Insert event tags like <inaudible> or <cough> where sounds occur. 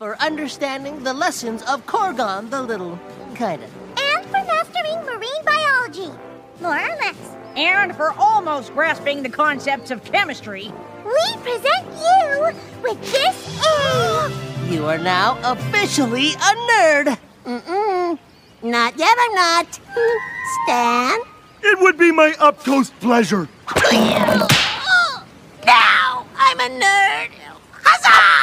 for understanding the lessons of Korgon the Little. Kinda. And for mastering marine biology. More or less. And for almost grasping the concepts of chemistry. We present you with this A. You are now officially a nerd. Mm-mm. Not yet, I'm not. Stan? It would be my utmost pleasure. <gasps> now I'm a nerd. Huzzah!